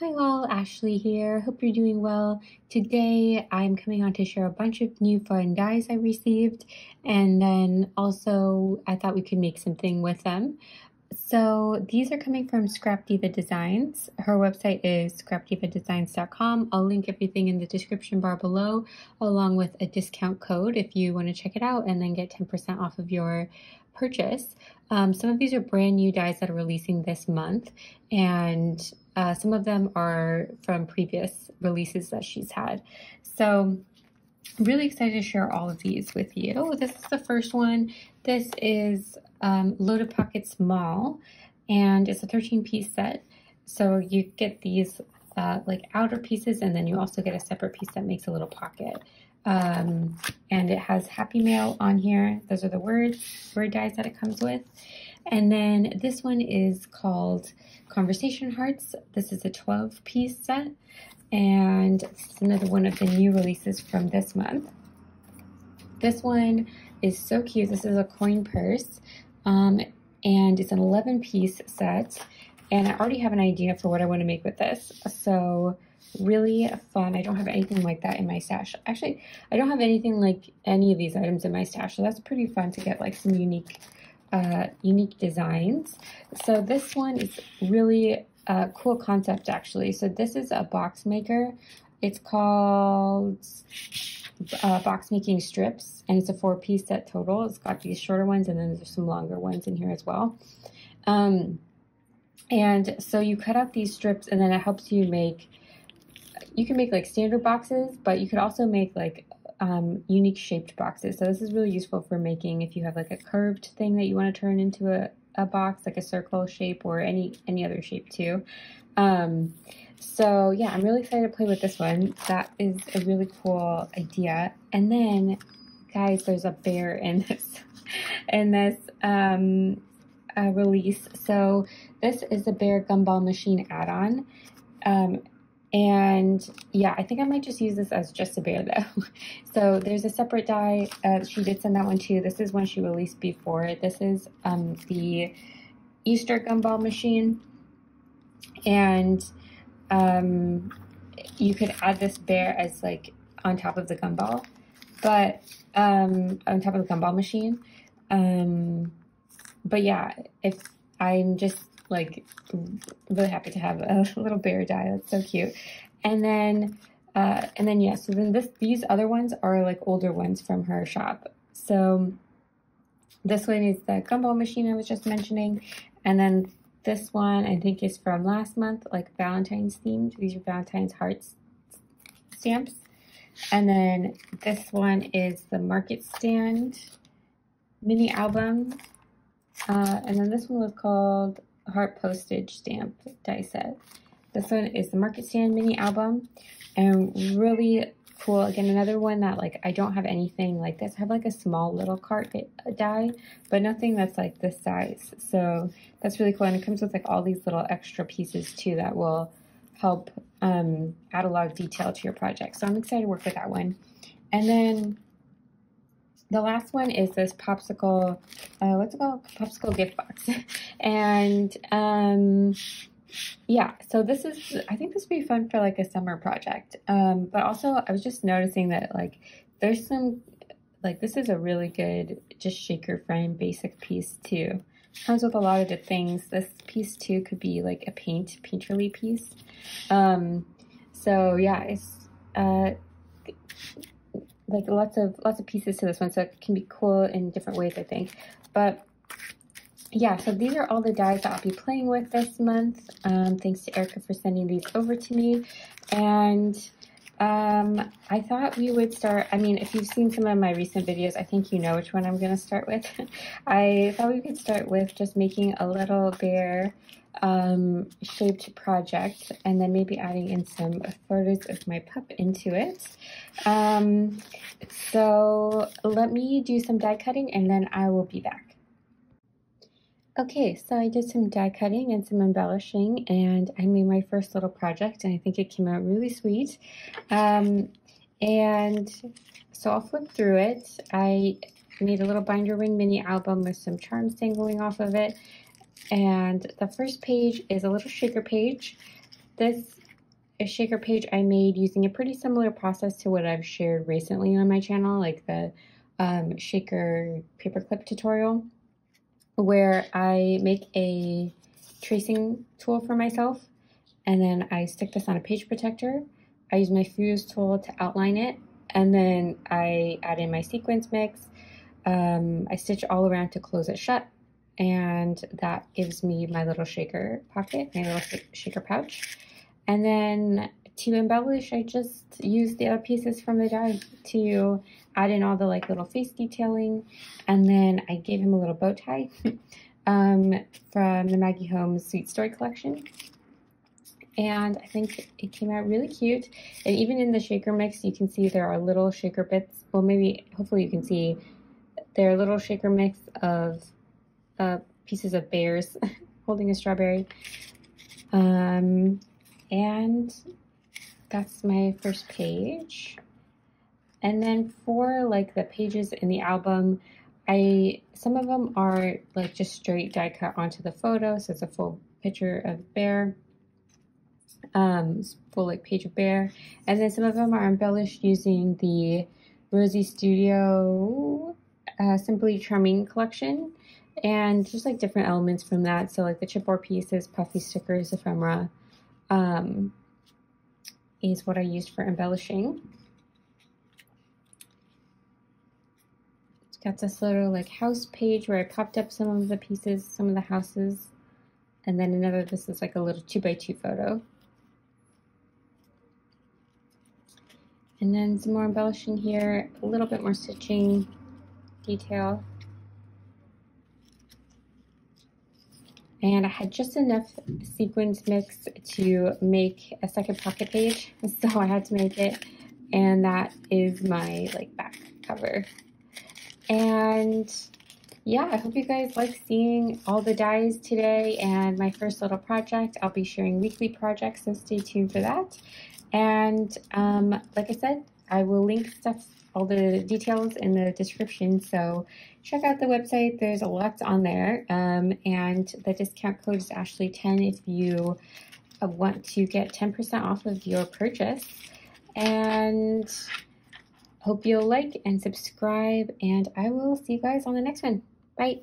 Hi all, Ashley here. Hope you're doing well. Today I'm coming on to share a bunch of new fun dies I received and then also I thought we could make something with them. So these are coming from Scrap Diva Designs. Her website is scrapdivadesigns.com. I'll link everything in the description bar below along with a discount code if you want to check it out and then get 10% off of your purchase. Um, some of these are brand new dies that are releasing this month and uh, some of them are from previous releases that she's had. So I'm really excited to share all of these with you. This is the first one. This is um, Loaded Pocket Small, and it's a 13 piece set. So you get these uh, like outer pieces, and then you also get a separate piece that makes a little pocket. Um, and it has Happy Mail on here. Those are the words, word dies that it comes with. And then this one is called Conversation Hearts. This is a 12 piece set and it's another one of the new releases from this month. This one is so cute. This is a coin purse um, and it's an 11 piece set and I already have an idea for what I want to make with this. So really fun. I don't have anything like that in my stash. Actually, I don't have anything like any of these items in my stash. So that's pretty fun to get like some unique uh, unique designs. So this one is really a cool concept actually. So this is a box maker. It's called uh, box making strips and it's a four piece set total. It's got these shorter ones and then there's some longer ones in here as well. Um, and so you cut out these strips and then it helps you make, you can make like standard boxes, but you could also make like um, unique shaped boxes. So this is really useful for making if you have like a curved thing that you want to turn into a, a box, like a circle shape or any, any other shape too. Um, so yeah, I'm really excited to play with this one. That is a really cool idea. And then guys, there's a bear in this, in this, um, uh, release. So this is a Bear Gumball Machine add-on. Um, and yeah, I think I might just use this as just a bear though. so there's a separate die. Uh, she did send that one too. This is one she released before. This is um, the Easter gumball machine. And um, you could add this bear as like on top of the gumball, but um, on top of the gumball machine. Um, but yeah, if I'm just like really happy to have a little bear die. That's so cute. And then, uh, and then yeah, so then this, these other ones are like older ones from her shop. So this one is the gumball machine I was just mentioning. And then this one I think is from last month, like Valentine's themed. These are Valentine's hearts stamps. And then this one is the Market Stand mini album. Uh, and then this one was called heart postage stamp die set. This one is the Market Stand mini album and really cool. Again, another one that like I don't have anything like this. I have like a small little cart die, but nothing that's like this size. So that's really cool. And it comes with like all these little extra pieces too that will help um, add a lot of detail to your project. So I'm excited to work with that one. And then the last one is this popsicle, uh, what's it called? Popsicle gift box. and um, yeah, so this is, I think this would be fun for like a summer project. Um, but also I was just noticing that like there's some, like this is a really good just shaker frame basic piece too. Comes with a lot of the things. This piece too could be like a paint, painterly piece. Um, so yeah, it's, uh, like lots of lots of pieces to this one, so it can be cool in different ways, I think. But yeah, so these are all the dies that I'll be playing with this month. Um, thanks to Erica for sending these over to me. And um, I thought we would start, I mean, if you've seen some of my recent videos, I think you know which one I'm going to start with. I thought we could start with just making a little bear um, shaped project and then maybe adding in some photos of my pup into it. Um, so let me do some die cutting and then I will be back. Okay, so I did some die cutting and some embellishing and I made my first little project and I think it came out really sweet. Um, and so I'll flip through it. I made a little binder ring mini album with some charms dangling off of it and the first page is a little shaker page. This a shaker page I made using a pretty similar process to what I've shared recently on my channel, like the um, shaker paperclip tutorial, where I make a tracing tool for myself and then I stick this on a page protector. I use my fuse tool to outline it and then I add in my sequins mix. Um, I stitch all around to close it shut and that gives me my little shaker pocket, my little shaker pouch. And then to embellish, I just used the other pieces from the die to add in all the like little face detailing. And then I gave him a little bow tie um, from the Maggie Holmes Sweet Story collection. And I think it came out really cute. And even in the shaker mix, you can see there are little shaker bits. Well, maybe, hopefully you can see there are little shaker mix of uh, pieces of bears holding a strawberry. Um, that's my first page. And then for like the pages in the album, I some of them are like just straight die cut onto the photo, so it's a full picture of bear, um, full like page of bear, and then some of them are embellished using the Rosie Studio uh, Simply Charming collection, and just like different elements from that. So like the chipboard pieces, puffy stickers, ephemera, um, is what I used for embellishing. It's got this little like house page where I popped up some of the pieces, some of the houses, and then another, this is like a little two by two photo. And then some more embellishing here, a little bit more stitching detail. And I had just enough sequins mix to make a second pocket page so I had to make it. And that is my like back cover. And yeah I hope you guys like seeing all the dies today and my first little project. I'll be sharing weekly projects so stay tuned for that. And um, like I said I will link stuff all the details in the description. So check out the website. There's a lot on there. Um, and the discount code is Ashley10 if you uh, want to get 10% off of your purchase. And hope you'll like and subscribe. And I will see you guys on the next one. Bye.